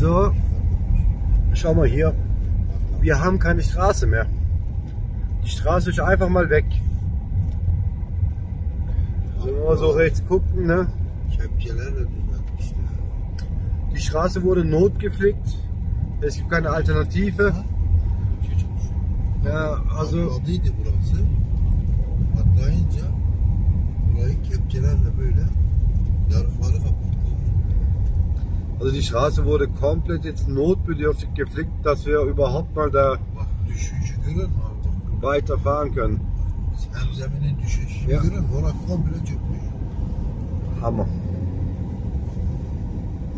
So, schau mal hier. Wir haben keine Straße mehr. Die Straße ist einfach mal weg. So, wenn wir so rechts gucken, ne? Die Straße wurde notgeflickt. Es gibt keine Alternative. Ja, also Also die Straße wurde komplett jetzt notbedürftig geflickt, dass wir überhaupt mal da weiterfahren können. Çökmüş. Hammer.